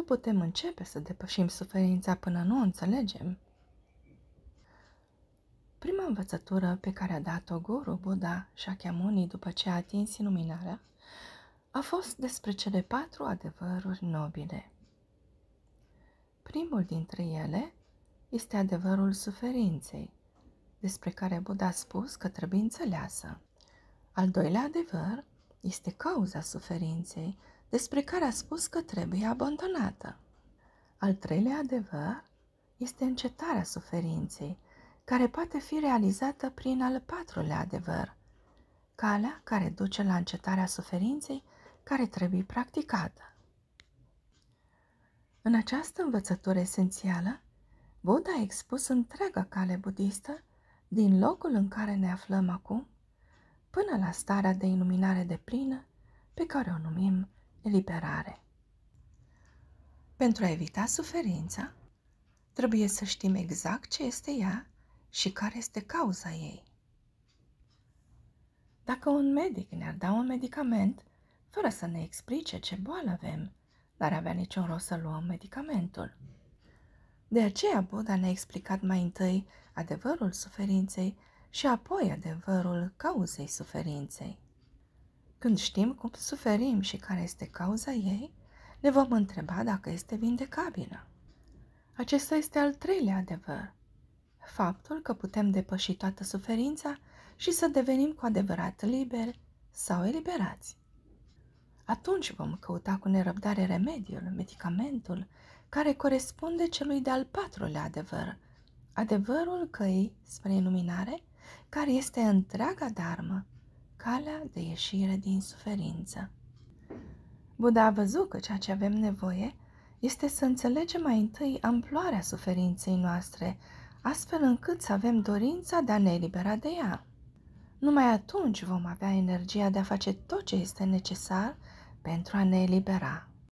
Nu putem începe să depășim suferința până nu o înțelegem. Prima învățătură pe care a dat-o Guru Buddha Shakyamuni după ce a atins iluminarea a fost despre cele patru adevăruri nobile. Primul dintre ele este adevărul suferinței, despre care Buddha a spus că trebuie înțeleasă. Al doilea adevăr este cauza suferinței, despre care a spus că trebuie abandonată. Al treilea adevăr este încetarea suferinței, care poate fi realizată prin al patrulea adevăr, calea care duce la încetarea suferinței care trebuie practicată. În această învățătură esențială, Buddha a expus întreaga cale budistă din locul în care ne aflăm acum până la starea de iluminare de plină pe care o numim eliberare. Pentru a evita suferința, trebuie să știm exact ce este ea și care este cauza ei. Dacă un medic ne-ar da un medicament fără să ne explice ce boală avem, n-ar avea niciun rost să luăm medicamentul. De aceea Buddha ne-a explicat mai întâi adevărul suferinței și apoi adevărul cauzei suferinței. Când știm cum suferim și care este cauza ei, ne vom întreba dacă este vindecabilă. Acesta este al treilea adevăr, faptul că putem depăși toată suferința și să devenim cu adevărat liberi sau eliberați. Atunci vom căuta cu nerăbdare remediul, medicamentul, care corespunde celui de-al patrulea adevăr, adevărul căii spre iluminare, care este întreaga darmă, calea de ieșire din suferință. Buddha a văzut că ceea ce avem nevoie este să înțelegem mai întâi amploarea suferinței noastre, astfel încât să avem dorința de a ne elibera de ea. Numai atunci vom avea energia de a face tot ce este necesar pentru a ne elibera.